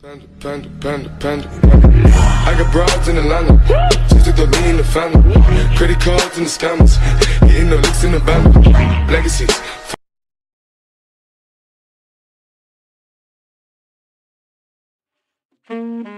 Panda, panda, panda, panda. I got broads in Atlanta. Just to throw me in the family. Credit cards and the scammers. Getting no licks in the band. Legacies. Ah,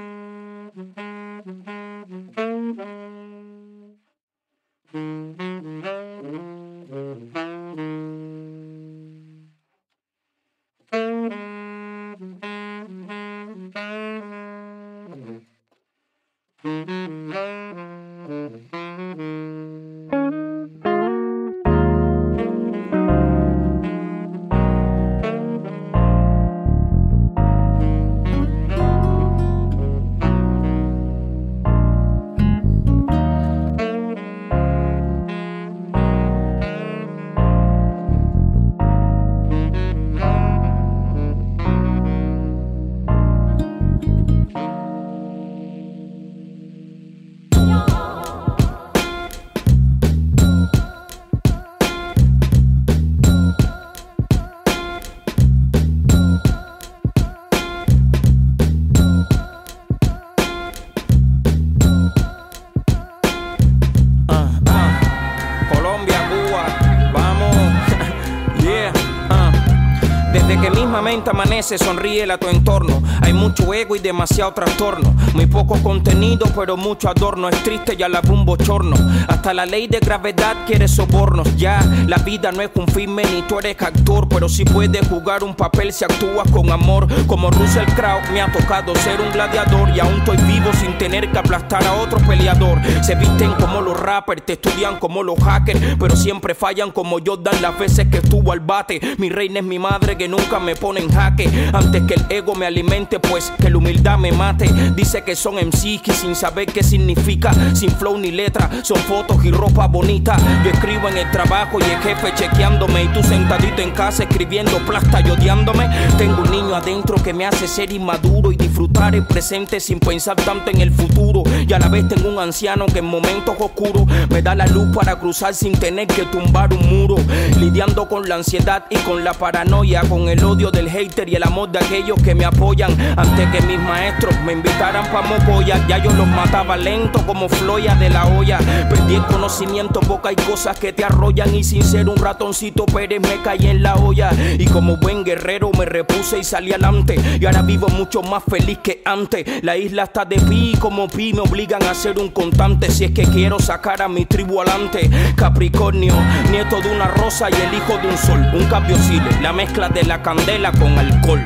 Amanece, sonríe a tu entorno. Hay mucho ego y demasiado trastorno. Muy poco contenido, pero mucho adorno. Es triste y a un bochorno. Hasta la ley de gravedad quiere sobornos. Ya, la vida no es un filme ni tú eres actor. Pero sí puedes jugar un papel si actúas con amor. Como Russell Crowe, me ha tocado ser un gladiador. Y aún estoy vivo sin tener que aplastar a otro peleador. Se visten como los rappers, te estudian como los hackers. Pero siempre fallan como yo dan las veces que estuvo al bate. Mi reina es mi madre que nunca me pone en jaque. Antes que el ego me alimente, pues que la humildad me mate. Dice que son MCs y sin saber qué significa. Sin flow ni letra, son fotos y ropa bonita. Yo escribo en el trabajo y el jefe chequeándome. Y tú sentadito en casa escribiendo plasta y odiándome. Tengo un niño adentro que me hace ser inmaduro y disfrutar el presente sin pensar tanto en el futuro. Y a la vez tengo un anciano que en momentos oscuros me da la luz para cruzar sin tener que tumbar un muro. Lidiando con la ansiedad y con la paranoia, con el odio del hater y el amor de aquellos que me apoyan. Antes que mis maestros me invitaran pa' mocoya, ya yo los mataba lento como floya de la olla. Perdí el conocimiento, poca hay cosas que te arrollan y sin ser un ratoncito Pérez me caí en la olla. Y como buen guerrero me repuse y salí adelante. Y ahora vivo mucho más feliz que antes. La isla está de pi como pi me obligan a ser un contante si es que quiero sacar a mi tribu adelante. Capricornio, nieto de una rosa y el hijo de un sol. Un cambio la mezcla de la candela con alcohol.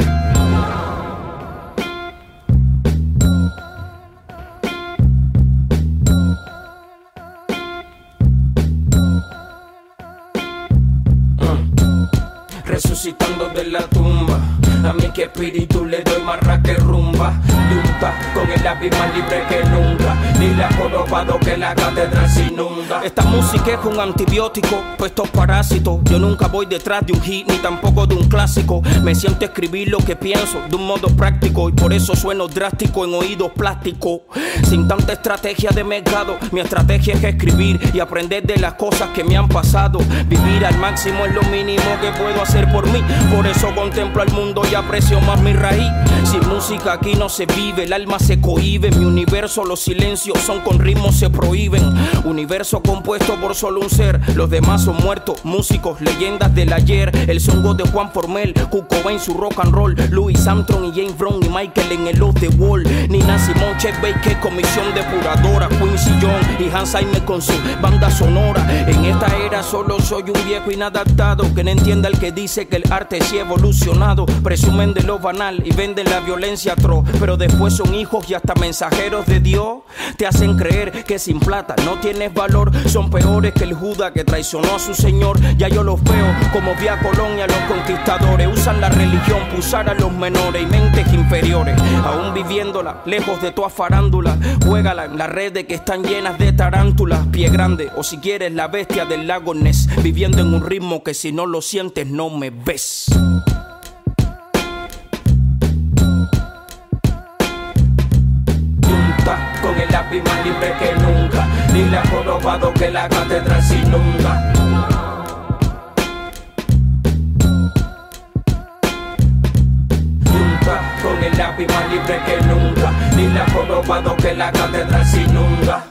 resucitando de la tumba. A mí que espíritu le doy marra que rumba. Yunta con el lápiz más libre que nunca. Ni la jorobado que la catedral se inunda. Esta música es un antibiótico, puestos parásitos. Yo nunca voy detrás de un hit ni tampoco de un clásico. Me siento escribir lo que pienso de un modo práctico y por eso sueno drástico en oídos plásticos. Sin tanta estrategia de mercado, mi estrategia es escribir y aprender de las cosas que me han pasado. Vivir al máximo es lo mínimo que puedo hacer por mí. Por eso contemplo al mundo y aprecio más mi raíz. Sin música aquí no se vive, el alma se cohibe. Mi universo, los silencios son con ritmos se prohíben. Universo compuesto por solo un ser, los demás son muertos. Músicos, leyendas del ayer. El songo de Juan Formel, Cuco en su rock and roll. Louis Armstrong y James Brown y Michael en el Off the Wall. Nina Simone, Chet Baker, comisión depuradora. Quincy Jones y Hans Zimmer con su banda sonora. En esta era solo soy un viejo inadaptado que no entienda el que dice que el arte sí ha evolucionado. Presumen de lo banal y venden la violencia atroz. Pero después son hijos y hasta mensajeros de Dios. Te hacen creer que sin plata no tienes valor. Son peores que el Judas que traicionó a su señor. Ya yo los veo como vía Colón y a los conquistadores. Usan la religión para usar a los menores y mentes inferiores. Aún viviéndola, lejos de toda farándula. Juégala en las redes que están llenas de tarántulas. Pie grande, o si quieres la bestia del lago Ness. Viviendo en un ritmo que si no lo sientes no me ves. Nunca. Dile a jorobado que la catedral se inunda. Junta con el lápiz más libre que nunca. Dile a jorobado que la catedral se inunda.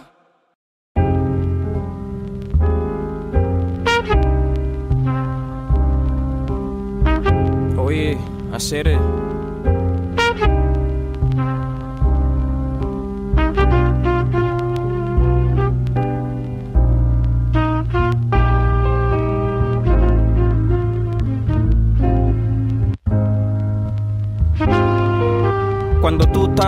Oye, hacer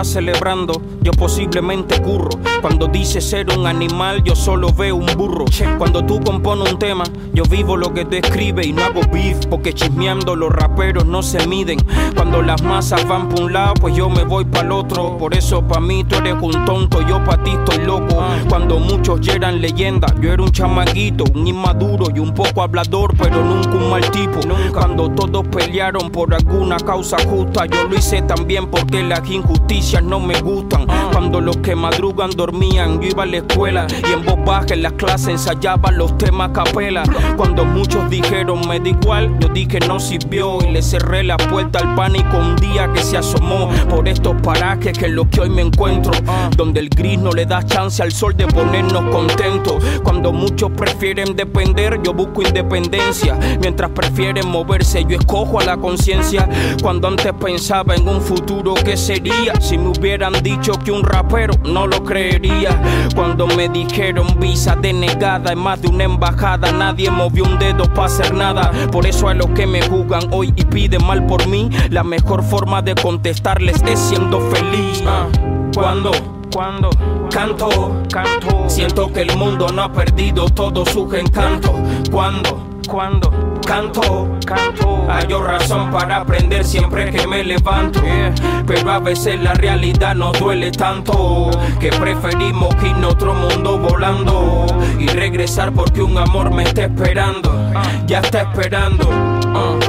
Celebrando, yo posiblemente curro. Cuando dices ser un animal, yo solo veo un burro. Cuando tú compones un tema, yo vivo lo que tú escribes y no hago beef. Porque chismeando los raperos no se miden. Cuando las masas van por un lado, pues yo me voy para el otro. Por eso pa' mí tú eres un tonto, yo pa' ti estoy loco. Cuando muchos eran leyenda, yo era un chamaguito, un inmaduro y un poco hablador, pero nunca un mal tipo. Cuando todos pelearon por alguna causa justa, yo lo hice también porque la injusticias no me gustan. Cuando los que madrugan dormían, yo iba a la escuela y en voz baja en las clases ensayaba los temas capela. Cuando muchos dijeron me da igual, yo dije no sirvió y le cerré la puerta al pánico un día que se asomó por estos parajes que es lo que hoy me encuentro. Donde el gris no le da chance al sol de ponernos contentos. Cuando muchos prefieren depender, yo busco independencia. Mientras prefieren moverse, yo escojo a la conciencia. Cuando antes pensaba en un futuro que se si me hubieran dicho que un rapero no lo creería. Cuando me dijeron visa denegada en más de una embajada, nadie movió un dedo para hacer nada. Por eso a los que me juzgan hoy y piden mal por mí, la mejor forma de contestarles es siendo feliz. Ah, cuando cuando canto, canto, siento que el mundo no ha perdido todo su encanto. Cuando, cuando canto, canto. Hay razón para aprender siempre que me levanto. Pero a veces la realidad nos duele tanto que preferimos que en otro mundo volando y regresar porque un amor me está esperando. Ya está esperando. Uh.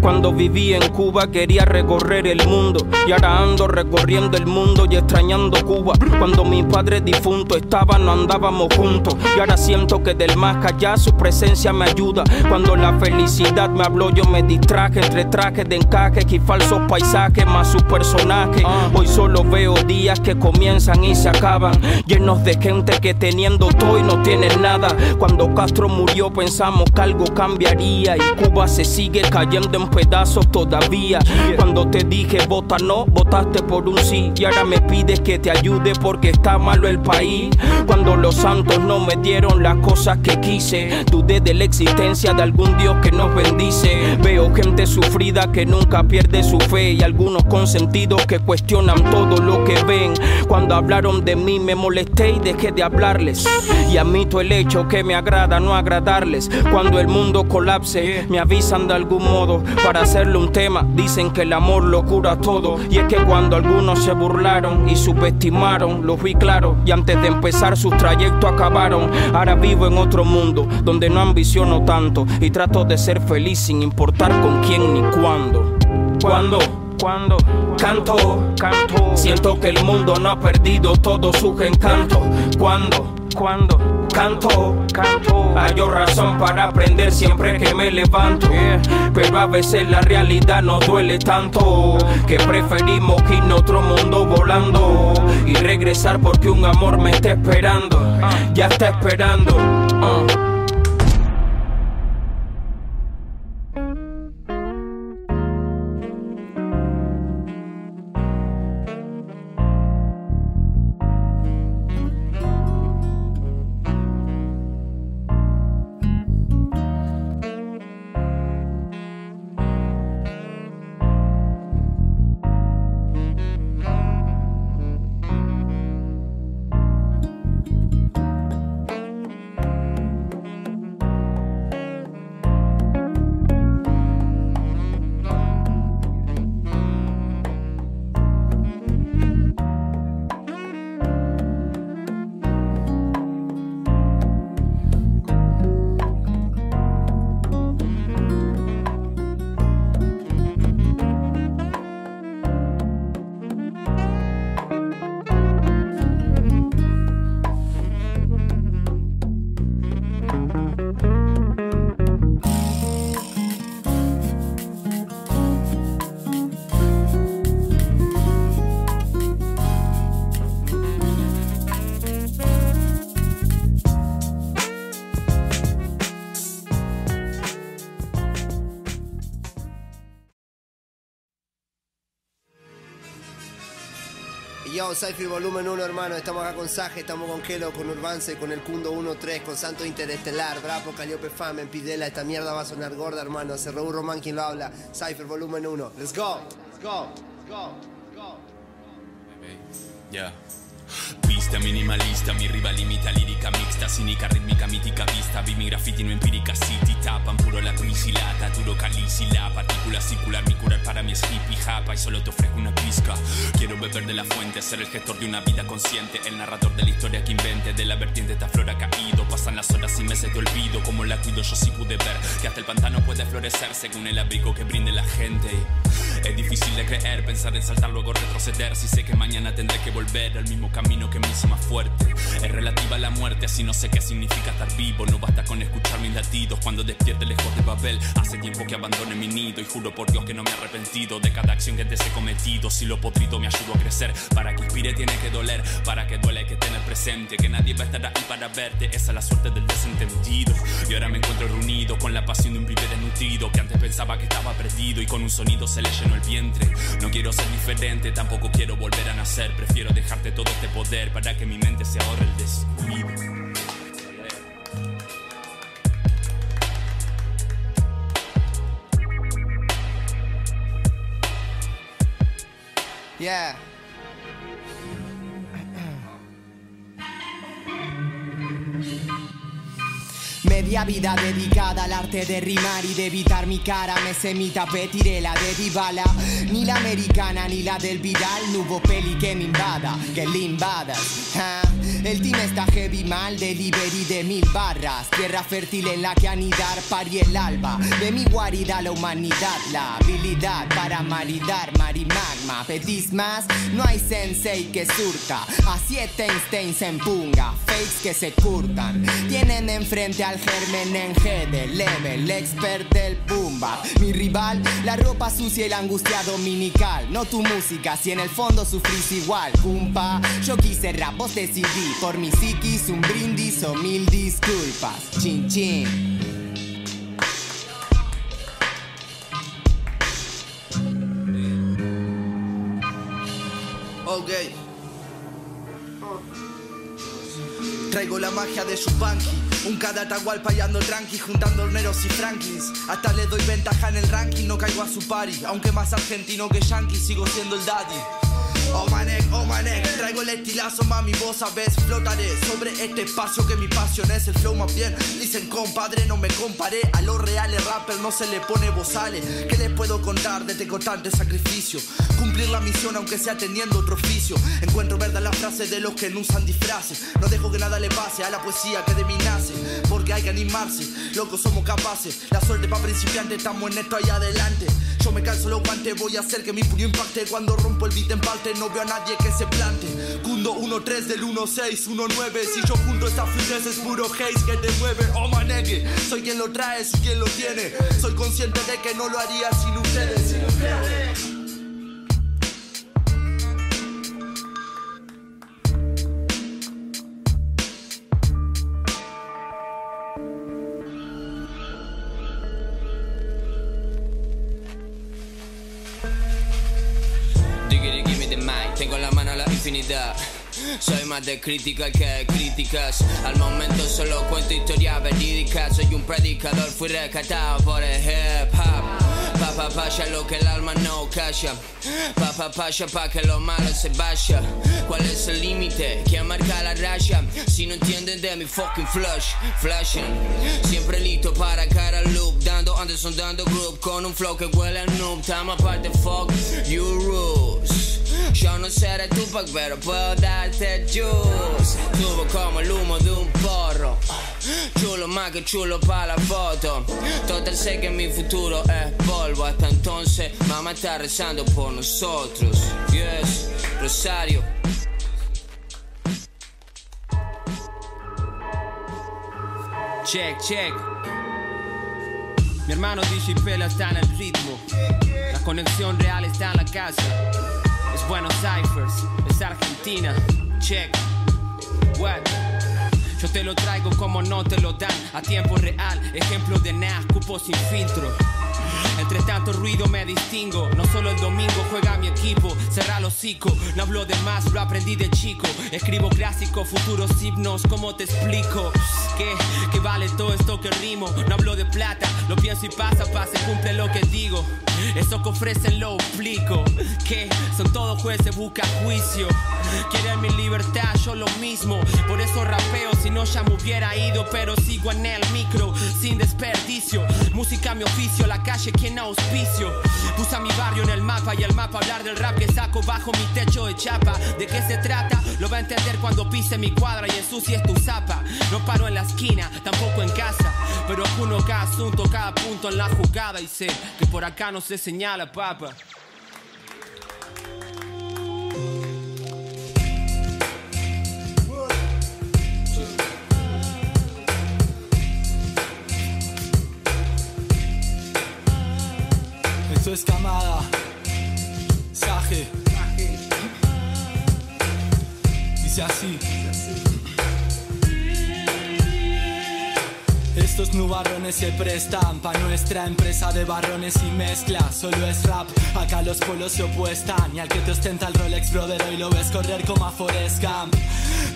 Cuando viví en Cuba quería recorrer el mundo y ahora ando recorriendo el mundo y extrañando Cuba. Cuando mi padre difunto estaba no andábamos juntos y ahora siento que del más allá su presencia me ayuda. Cuando la felicidad me habló yo me distraje entre trajes de encaje y falsos paisajes más su personaje. Hoy solo veo días que comienzan y se acaban llenos de gente que teniendo todo y no tienen nada. Cuando Castro murió pensamos que algo cambiaría y Cuba se sigue cayendo en pedazos todavía. Cuando te dije vota no, votaste por un sí. Y ahora me pides que te ayude porque está malo el país. Cuando los santos no me dieron las cosas que quise, dudé de la existencia de algún Dios que nos bendice. Veo gente sufrida que nunca pierde su fe y algunos consentidos que cuestionan todo lo que ven. Cuando hablaron de mí me molesté y dejé de hablarles. Y admito el hecho que me agrada no agradarles. Cuando el mundo colapse, me avisan de algún modo para hacerle un tema. Dicen que el amor lo cura todo. Y es que cuando algunos se burlaron y subestimaron, lo vi claro. Y antes de empezar su trayecto acabaron. Ahora vivo en otro mundo donde no ambiciono tanto. Y trato de ser feliz sin importar con quién ni cuándo. Cuando cuando canto, canto, siento que el mundo no ha perdido todo su encanto. Cuando, cuando canto, canto. Hay razón para aprender siempre que me levanto. Pero a veces la realidad nos duele tanto que preferimos ir a otro mundo volando y regresar porque un amor me está esperando. Ya está esperando. Uh. Yo, Cypher Volumen 1, hermano. Estamos acá con Saje, estamos con Kelo, con Urbance, con el Kundo 1-3, con Santo Interestelar, Brapo, Caliope Fame, Pidela. Esta mierda va a sonar gorda, hermano. Raúl Román quien lo habla. Cypher Volumen 1. Let's go. Let's go. Let's go. Let's go. Yeah. Minimalista, mi rival imita lírica mixta, cínica, rítmica, mítica vista, vi mi graffiti no empírica city, tapan puro la crisilata, duro la partícula circular, mi curar para mi es hippie, japa y solo te ofrezco una pizca. Quiero beber de la fuente, ser el gestor de una vida consciente, el narrador de la historia que invente, de la vertiente esta flora caído, pasan las horas y meses de olvido, como la cuido yo sí pude ver, que hasta el pantano puede florecer según el abrigo que brinde la gente. Es difícil de creer, pensar en saltar luego retroceder, si sé que mañana tendré que volver al mismo camino que me hizo más fuerte. Es relativa a la muerte, así no sé qué significa estar vivo. No basta con escuchar mis latidos cuando despierte lejos de papel. Hace tiempo que abandoné mi nido y juro por Dios que no me he arrepentido de cada acción que te he cometido. Si lo podrido me ayudó a crecer, para que inspire tiene que doler, para que duele hay que tener presente que nadie va a estar ahí para verte. Esa es la suerte del desentendido. Y ahora me encuentro reunido con la pasión de un pibe desnutrido que antes pensaba que estaba perdido y con un sonido se le llenó el vientre. No quiero ser diferente, tampoco quiero volver a nacer. Prefiero dejarte todo este poder para que mi mente se ahorre el descuido. Yeah. Media vida dedicada al arte de rimar y de evitar mi cara. Me semita petirela de Dybala. Ni la americana ni la del Vidal. No hubo peli que me invada, que le invadas. Ah, El team está heavy mal, delivery de mil barras Tierra fértil en la que anidar pari el alba De mi guarida la humanidad, la habilidad para maridar marimagma Pedís más, no hay sensei que surta A siete Einstein se empunga, fakes que se curtan Tienen enfrente al germen en G de level, expert del pumba. Mi rival, la ropa sucia y la angustia dominical. No tu música, si en el fondo sufrís igual, cumpa. Yo quise rap, vos decidí. Por mi psiquis, un brindis o mil disculpas. Chin chin. Ok. Traigo la magia de punky Un cadatagual payando tranqui Juntando horneros y franklins Hasta le doy ventaja en el ranking No caigo a su party Aunque más argentino que yankee Sigo siendo el daddy Oh manek, oh manek, traigo el estilazo, mami, vos sabés, flotaré sobre este espacio que mi pasión es el flow más bien. Dicen compadre, no me comparé a los reales rappers, no se le pone vozales. ¿Qué les puedo contar de este constante sacrificio? Cumplir la misión aunque sea teniendo otro oficio. Encuentro verdad la frase de los que no usan disfraces. No dejo que nada le pase a la poesía que de mí nace, porque hay que animarse, locos somos capaces. La suerte para principiantes, estamos en esto ahí adelante. Yo me calzo los guantes, voy a hacer que mi puño impacte cuando rompo el beat en parte veo a nadie que se plante. Cundo 1-3 del 1-6, 1-9. Si yo junto esta fluidez es puro haze que te mueve. Oh manegue, soy quien lo trae, soy quien lo tiene. Soy consciente de que no lo haría sin ustedes. Sin ustedes. Soy más de crítica que críticas. Al momento solo cuento historias verídicas. Soy un predicador, fui rescatado por el hip hop. Pa pa pa lo que el alma no calla. Pa pa pa pa que lo malo se vaya. ¿Cuál es el límite? ¿Quién marca la raya? Si no entienden de mi fucking flush, flashing. Siempre listo para cara loop. Dando Anderson, dando group. Con un flow que huele a noob. Time aparte, fuck you rules. Yo no seré Tupac, pero puedo darte juice. Tuvo como el humo de un porro. Chulo más que chulo para la foto. Total sé que mi futuro es polvo. Hasta entonces, mamá está rezando por nosotros. Yes, Rosario. Check, check. Mi hermano DJ Pela está en el ritmo. La conexión real está en la casa. Es Buenos Cyphers, es Argentina. Check. What? Yo te lo traigo como no te lo dan a tiempo real. Ejemplo de nada, cupo sin filtro. Entre tanto ruido me distingo. No solo el domingo juega mi equipo. Cerra los hocico. No hablo de más, lo aprendí de chico. Escribo clásicos, futuros himnos. ¿Cómo te explico? ¿Qué? ¿Qué vale todo esto que rimo? No hablo de plata. Lo pienso y pasa, pasa, cumple lo que digo. Eso que ofrecen lo explico. Que son todos jueces, busca juicio. Quieren mi libertad, yo lo mismo. Por eso rapeo, si no ya me hubiera ido. Pero sigo en el micro, sin desperdicio. Música mi oficio, la calle quien auspicio. Puse a mi barrio en el mapa y el mapa hablar del rap que saco bajo mi techo de chapa. ¿De qué se trata? Lo va a entender cuando pise mi cuadra y ensucies tu zapa. No paro en la esquina, tampoco en casa. Pero uno cada asunto, cada punto en la jugada. Y sé que por acá no se señala, papa. Esto es camada. Saje. Dice así. Estos nubarrones se prestan pa' nuestra empresa de barrones y mezclas. Solo es rap, acá los polos se opuestan. Y al que te ostenta el Rolex, brother, hoy lo ves correr como a Forrest Gump.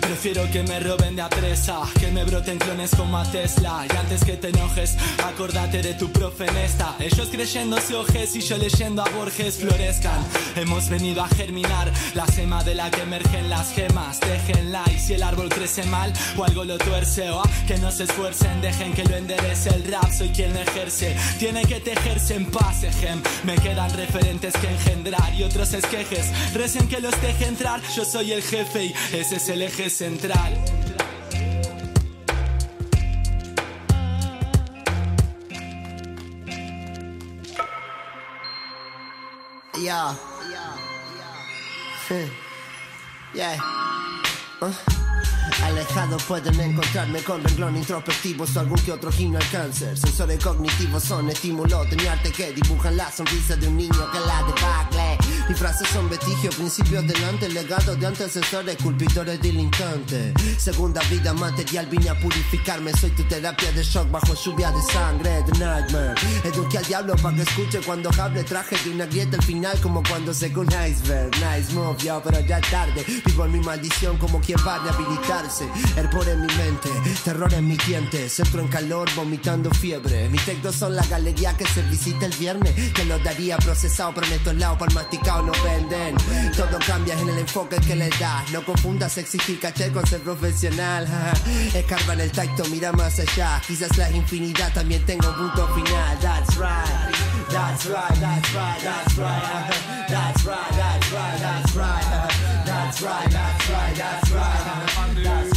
Prefiero que me roben de a presa, que me broten clones como a Tesla. Y antes que te enojes, acordate de tu profe en esta. Ellos creyéndose ojes y yo leyendo a Borges florezcan. Hemos venido a germinar la sema de la que emergen las gemas. Déjenla y si el árbol crece mal o algo lo tuerce o ah, que no se esfuercen, dejen que lo enderece el rap. Soy quien lo ejerce, tiene que tejerse en paz, ejem. Me quedan referentes que engendrar y otros esquejes. Recién que los deje entrar, yo soy el jefe y ese es el eje central. Yeah. Yeah. Uh. Alejado pueden encontrarme con renglón introspectivos o algún que otro gimno al cáncer. Sensores cognitivos son estímulos de mi arte que dibujan la sonrisa de un niño que la debacle. Mis frases son vestigios, principios delante, legado de antecesores, culpitores delincuentes. Segunda vida material, vine a purificarme. Soy tu terapia de shock bajo lluvia de sangre, The Nightmare. Eduque al diablo para que escuche cuando hable. Traje de una grieta al final, como cuando seca un iceberg. Nice move, yo, pero ya tarde. Vivo en mi maldición como quien va a rehabilitarse. Hervor en mi mente, terror en mis dientes. Entro en calor, vomitando fiebre. Mis textos son la galería que se visita el viernes. Que lo daría procesado, pero en estos lados para no venden. Todo cambia en el enfoque que le das. No confundas exigir caché con ser profesional. Escarba en el tacto, mira más allá. Quizás la infinidad también tenga un punto final. That's right, that's right, that's right. That's right, that's right, that's right. That's right, that's right, that's right. That's right,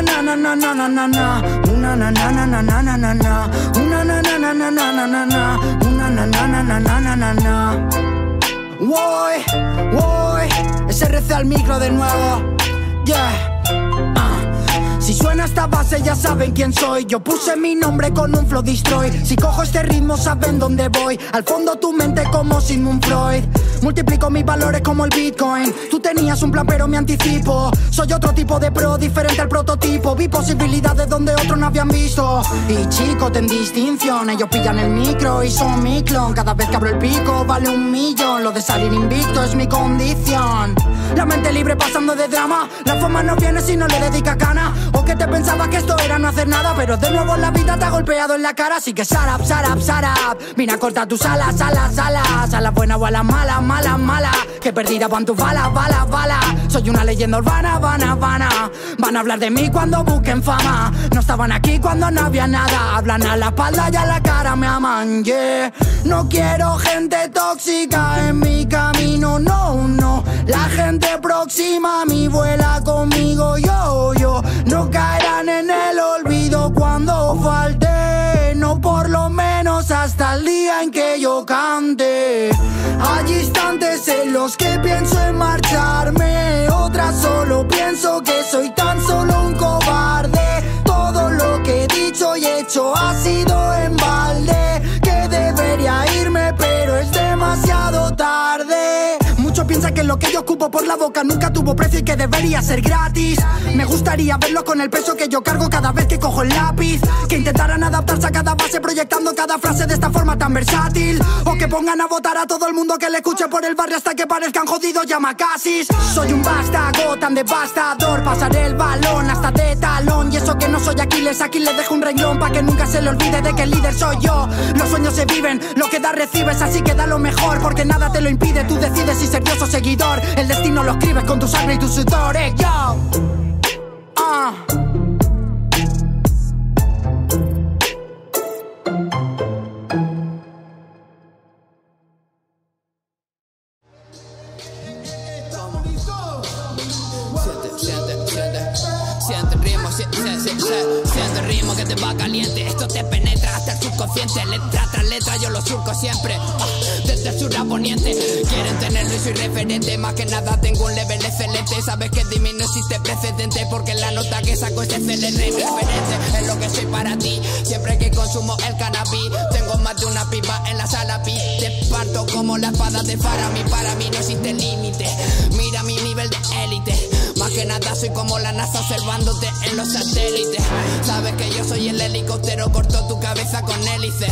na na na na na na na na Una na na na na na na na na Una na na na na na na na na Una na na na na na na na Voy, voy SRC al micro de nuevo Yeah Ah. Si suena esta base ya saben quién soy. Yo puse mi nombre con un flow destroy. Si cojo este ritmo saben dónde voy. Al fondo tu mente como Sigmund Freud. Multiplico mis valores como el Bitcoin. Tú tenías un plan pero me anticipo. Soy otro tipo de pro diferente al prototipo. Vi posibilidades donde otros no habían visto. Y chico ten distinción. Ellos pillan el micro y son mi clon. Cada vez que abro el pico vale un millón. Lo de salir invicto es mi condición. La mente libre pasando de drama. La fama no viene si no le dedicas gana O que te pensabas que esto era no hacer nada Pero de nuevo la vida te ha golpeado en la cara Así que sarap, sarap, sarap Vine a cortar tus alas, alas, alas A las buenas o a las malas, malas, malas Que perdida van tus balas, balas, balas. Soy una leyenda urbana, vana, vana. Van a hablar de mí cuando busquen fama. No estaban aquí cuando no había nada. Hablan a la espalda y a la cara me aman, yeah. No quiero gente tóxica en mi camino, no, no. La gente próxima a mí vuela conmigo, yo, yo. No en el olvido cuando falte No por lo menos hasta el día en que yo cante. Hay instantes en los que pienso en marcharme, otras solo pienso que soy tan solo un cobarde. Todo lo que he dicho y hecho ha sido en balde, que debería irme pero es demasiado lo que yo ocupo por la boca nunca tuvo precio y que debería ser gratis. Me gustaría verlo con el peso que yo cargo cada vez que cojo el lápiz. Que intentaran adaptarse a cada base proyectando cada frase de esta forma tan versátil. O que pongan a votar a todo el mundo que le escuche por el barrio hasta que parezcan jodidos llamacasis. Soy un vástago tan devastador, pasaré el balón hasta de talón. Y eso que no soy Aquiles, aquí le dejo un renglón para que nunca se le olvide de que el líder soy yo. Los sueños se viven, lo que das recibes, así que da lo mejor, porque nada te lo impide. Tú decides si ser Dios o El destino lo escribes con tu sangre y tu sudor, eh, yo. Ah. Siente, siente, siente. Siente el ritmo, si- si- si- si- siente el ritmo que te va caliente. Esto te penetra hasta el subconsciente. Letra tras letra yo lo surco siempre. Ah, Desde sur a poniente. Quieren tenerlo y soy referente. Más que nada tengo un level excelente. Sabes que de mí no existe precedente. Porque la nota que saco es excelente. Referente es lo que soy para ti. Siempre que consumo el cannabis. Tengo más de una pipa en la sala pi. Te parto como la espada de Faramí. Para mí no existe límite. Mira mi nivel de élite. Que nada soy como la NASA observándote en los satélites. Sabes que yo soy el helicóptero, corto tu cabeza con hélice.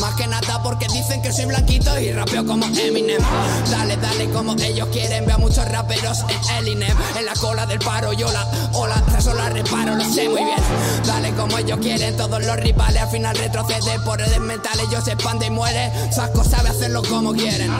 Más que nada porque dicen que soy blanquito y rapeo como Eminem. Dale, dale como ellos quieren. Veo a muchos raperos en Elinem. En la cola del paro, yo la ola, tras la reparo, lo sé muy bien. Dale como ellos quieren, todos los rivales al final retroceden por redes mentales. Ellos se expanden y mueren. Saco sabe hacerlo como quieren.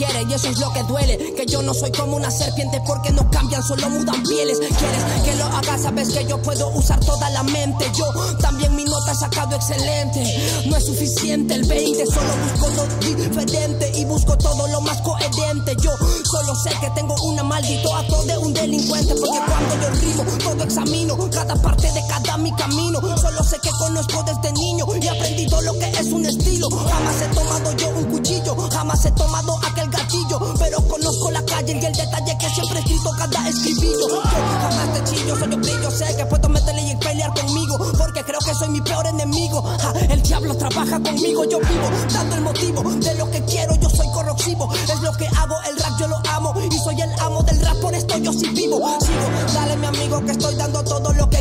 Y eso es lo que duele. Que yo no soy como una serpiente porque no cambian, solo mudan pieles. Quieres que lo haga, sabes que yo puedo usar toda la mente. Yo también mi nota he sacado excelente. No es suficiente el 20, solo busco lo diferente Y busco todo lo más coherente. Yo solo sé que tengo una maldito acto de un delincuente Porque cuando yo rimo, todo examino Cada parte de cada mi camino. Solo sé que conozco desde niño Y he aprendido lo que es un estilo. Jamás he tomado yo un cuchillo Jamás he tomado aquel gatillo Pero conozco la calle y el detalle que siempre he escrito cada escribillo. Yo jamás te soy un brillo Sé que puedo meterle y pelear conmigo Porque creo que soy mi peor enemigo. El diablo trabaja conmigo, yo vivo Dando el motivo de lo que quiero Yo soy corrosivo, es lo que hago El rap yo lo amo y soy el amo del rap Por esto yo sí vivo, sigo Dale mi amigo que estoy dando todo lo que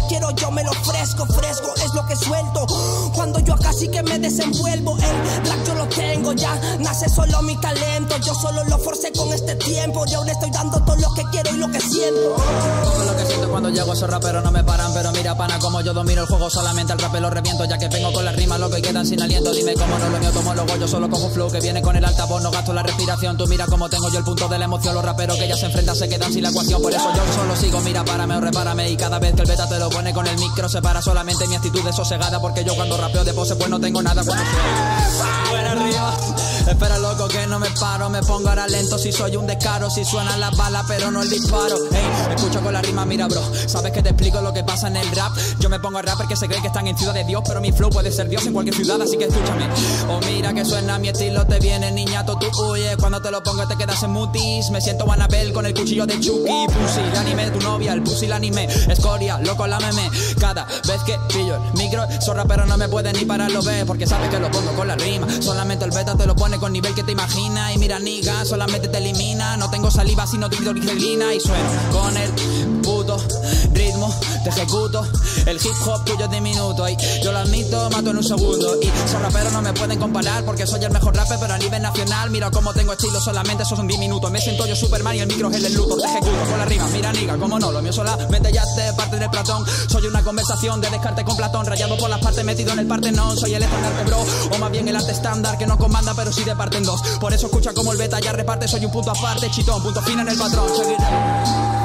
Yo me lo ofrezco, fresco, es lo que suelto. Cuando yo acá sí que me desenvuelvo El rap yo lo tengo ya Nace solo mi talento. Yo solo lo forcé con este tiempo Y ahora estoy dando todo lo que quiero y lo que siento. Todo lo que siento cuando llego esos raperos no me paran Pero mira pana como yo domino el juego Solamente al rape lo reviento Ya que vengo con las rimas loco y quedan sin aliento. Dime cómo no lo mío tomo luego Yo solo cojo flow que viene con el altavoz No gasto la respiración. Tú mira cómo tengo yo el punto de la emoción Los raperos que ya se enfrentan se quedan sin la ecuación. Por eso yo solo sigo Mira párame o repárame Y cada vez que el beta te lo pone con el micro Se para solamente mi actitud es sosegada Porque yo cuando rapeo de pose pues no tengo nada cuando sueno Buena arriba Espera loco que no me paro Me pongo ahora lento si soy un descaro Si suenan las balas pero no el disparo. Ey, escucho con la rima, mira bro Sabes que te explico lo que pasa en el rap Yo me pongo a rapper que se cree que están en ciudad de Dios Pero mi flow puede ser Dios en cualquier ciudad Así que escúchame. Oh mira que suena mi estilo Te viene niñato, tú huyes Cuando te lo pongo te quedas en mutis. Me siento Annabelle con el cuchillo de Chucky Pussy, anime, tu novia El pussy, el anime Escoria, loco, la meme Cada vez que pillo el micro Zorra pero no me puede ni parar, lo ves Porque sabes que lo pongo con la rima. Solamente el beta te lo pone con nivel que te imagina Y mira, niga, solamente te elimina. No tengo saliva sino glicerina Y sueno con el puto ritmo Te ejecuto El hip hop tuyo es diminuto mato en un segundo. Y esos raperos no me pueden comparar Porque soy el mejor rapper pero a nivel nacional Mira cómo tengo estilo, solamente eso es un diminuto Me siento yo Superman y el micro es el luto Te ejecuto con la rima, mira niga, cómo no Lo mío solamente ya te parte del platón. Soy una conversación de descarte con Platón Rayado por las partes, metido en el parte no Soy el estandarte bro, o más bien el arte estándar Que no comanda pero sí de parte en dos. Por eso escucha como el beta ya reparte Soy un punto aparte, chitón, punto fin en el patrón. Seguiré.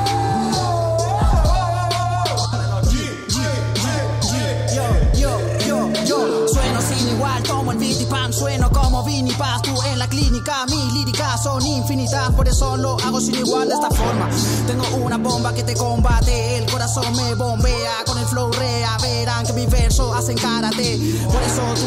Como el beat y pan Sueno como Vini Paz, tú en la clínica Mi líricas son infinitas, por eso lo hago sin igual de esta forma. Tengo una bomba que te combate El corazón me bombea. Con el flow rea, ve verán que mis versos hacen karate. Por eso tú